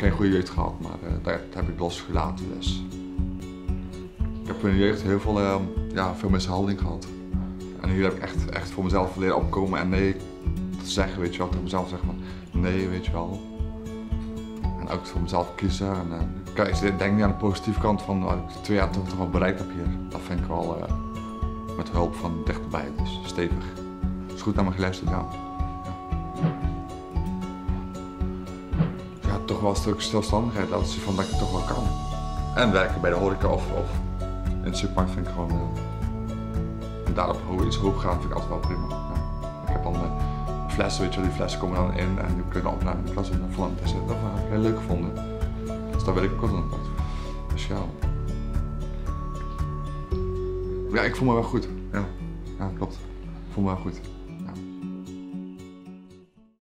geen goede jeugd gehad, maar uh, dat heb ik losgelaten. Dus. Ik heb in de jeugd heel veel, uh, ja, veel mishandeling gehad. En hier heb ik echt, echt voor mezelf leren opkomen en nee te zeggen, weet je wel. Tegen mezelf zeggen van nee, weet je wel. En ook voor mezelf kiezen. En, uh, kijk, ik denk niet aan de positieve kant van wat ik twee jaar toch wel bereikt heb hier. Dat vind ik wel met hulp van dichterbij, dus stevig. Is goed naar me geluisterd, ja. ja. Toch wel een stuk stilstandigheid, dat is van dat ik toch wel kan. En werken bij de horeca of, in de supermarkt vind ik gewoon... Uh, en daarop iets hoog gaan vind ik altijd wel prima. Ja. Ik heb dan uh, flessen, weet je die flessen komen dan in en die kunnen opnemen in de klas. En dat vond ik heel leuk gevonden. Dus daar wil ik ook wel aan Speciaal. Ja, ik voel me wel goed. Ja, ja klopt. Ik voel me wel goed.